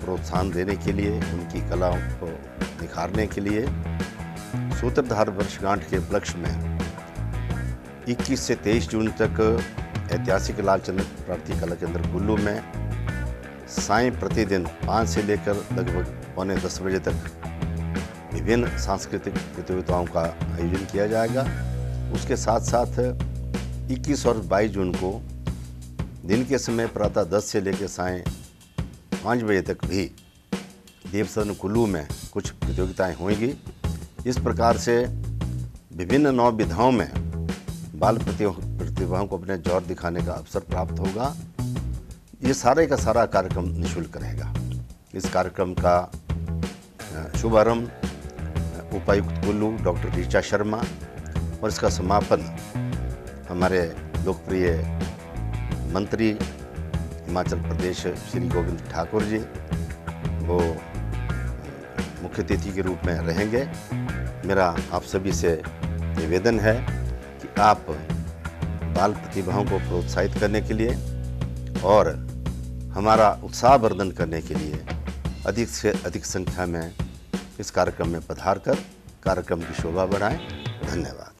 प्रोत्साहन देने के लिए, उनकी कलाओं को निखारने के लिए, सूत्रधार वर्षगांठ के उपलक्ष्य में 21 से 23 जून तक ऐतिहासिक लालचंद्र प्रार्थी कला केंद्र कुल्लू में साय प्रतिदिन पाँच से लेकर लगभग पौने दस बजे तक विभिन्न सांस्कृतिक प्रतियोगिताओं का आयोजन किया जाएगा। उसके साथ साथ 21 और 22 जून को दिन के समय प्रातः 10 से लेकर साय पाँच बजे तक भी देव सदन कुल्लू में कुछ प्रतियोगिताएँ होंगी। इस प्रकार से विभिन्न नौ विधाओं में बाल प्रतिभाओं को अपने ज़ोर दिखाने का अवसर प्राप्त होगा। ये सारे का सारा कार्यक्रम निःशुल्क रहेगा। इस कार्यक्रम का शुभारंभ उपायुक्त कुल्लू, डॉक्टर ऋचा शर्मा और इसका समापन हमारे लोकप्रिय मंत्री हिमाचल प्रदेश श्री गोविंद ठाकुर जी, वो मुख्य अतिथि के रूप में रहेंगे। मेरा आप सभी से निवेदन है कि आप बाल प्रतिभाओं को प्रोत्साहित करने के लिए और हमारा उत्साहवर्धन करने के लिए अधिक से अधिक संख्या में इस कार्यक्रम में पधार कर कार्यक्रम की शोभा बढ़ाएँ। धन्यवाद।